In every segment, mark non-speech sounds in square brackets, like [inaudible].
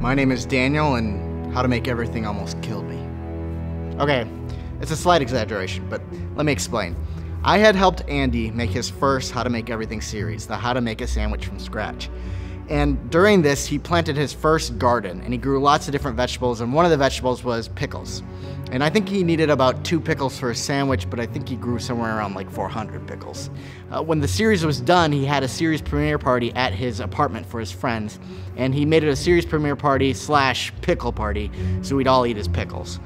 My name is Daniel, and how to make everything almost killed me. Okay, it's a slight exaggeration, but let me explain. I had helped Andy make his first How to Make Everything series, the How to Make a Sandwich from Scratch. And during this, he planted his first garden and he grew lots of different vegetables, and one of the vegetables was pickles. And I think he needed about two pickles for a sandwich, but I think he grew somewhere around like 400 pickles. Uh, when the series was done, he had a series premiere party at his apartment for his friends, and he made it a series premiere party slash pickle party, so we'd all eat his pickles.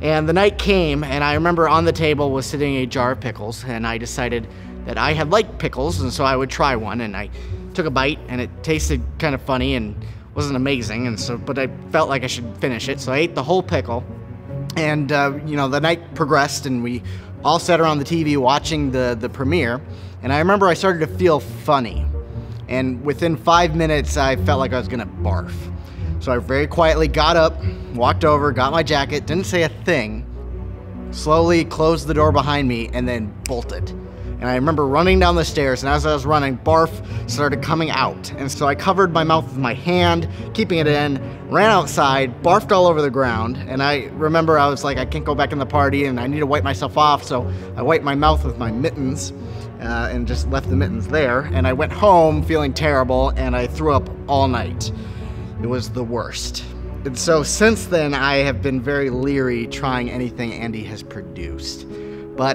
And the night came, and I remember on the table was sitting a jar of pickles, and I decided that I had liked pickles, and so I would try one, and I took a bite and it tasted kind of funny and wasn't amazing and so but I felt like I should finish it so I ate the whole pickle. And uh, you know the night progressed and we all sat around the TV watching the the premiere and I remember I started to feel funny. And within five minutes I felt like I was gonna barf. So I very quietly got up walked over got my jacket didn't say a thing slowly closed the door behind me and then bolted and I remember running down the stairs, and as I was running, barf started coming out. And so I covered my mouth with my hand, keeping it in, ran outside, barfed all over the ground. And I remember I was like, I can't go back in the party, and I need to wipe myself off. So I wiped my mouth with my mittens. Uh, and just left the mittens there. And I went home feeling terrible, and I threw up all night. It was the worst. And so since then, I have been very leery trying anything Andy has produced. But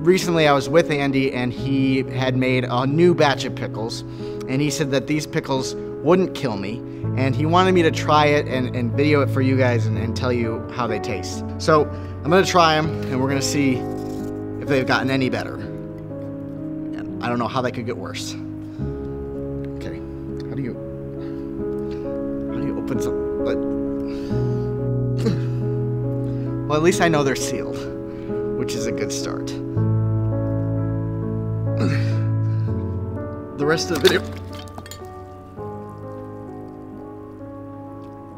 recently I was with Andy and he had made a new batch of pickles and he said that these pickles wouldn't kill me and he wanted me to try it and, and video it for you guys and, and tell you how they taste. So I'm gonna try them and we're gonna see if they've gotten any better. I don't know how they could get worse. Okay, how do you, how do you open some, but, [laughs] well at least I know they're sealed, which is a good start. the rest of the video.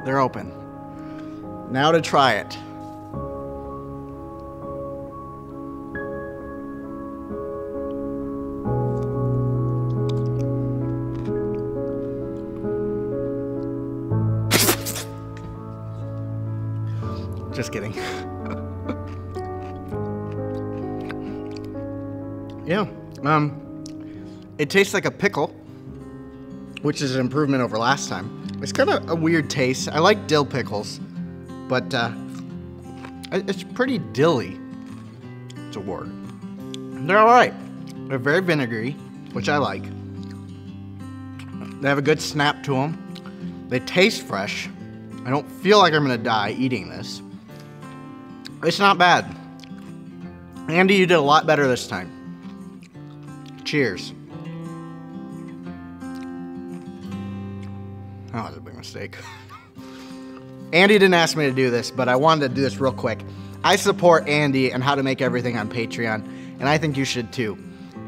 They're open. Now to try it. Just kidding. [laughs] yeah. Um it tastes like a pickle, which is an improvement over last time. It's kind of a weird taste. I like dill pickles, but uh, it's pretty dilly. It's a word. They're all right. They're very vinegary, which I like. They have a good snap to them. They taste fresh. I don't feel like I'm gonna die eating this. It's not bad. Andy, you did a lot better this time. Cheers. That was a big mistake. [laughs] Andy didn't ask me to do this, but I wanted to do this real quick. I support Andy and how to make everything on Patreon, and I think you should too.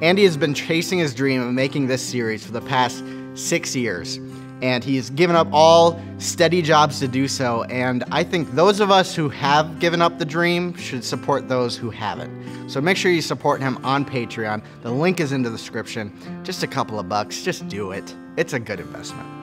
Andy has been chasing his dream of making this series for the past six years, and he's given up all steady jobs to do so. And I think those of us who have given up the dream should support those who haven't. So make sure you support him on Patreon. The link is in the description. Just a couple of bucks, just do it. It's a good investment.